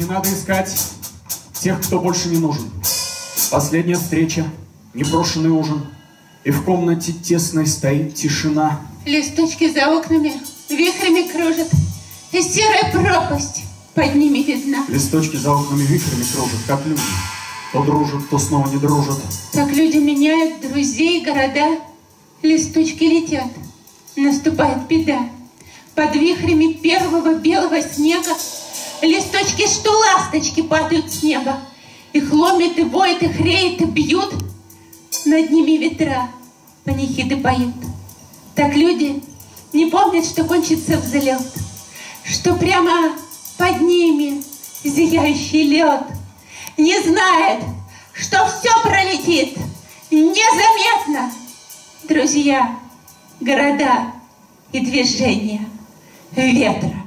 Не надо искать тех, кто больше не нужен. Последняя встреча, непрошенный ужин. И в комнате тесной стоит тишина. Листочки за окнами вихрями кружат. И серая пропасть под ними видна. Листочки за окнами вихрями кружат, как люди. То дружат, то снова не дружат. Как люди меняют друзей, города. Листочки летят. Наступает беда. Под вихрями первого белого снега Листочки, что ласточки падают с неба. Их ломит и воет, их реет и бьют. Над ними ветра панихиды поют. Так люди не помнят, что кончится взлет, Что прямо под ними зияющий лед. Не знает, что все пролетит незаметно. Друзья, города и движения ветра.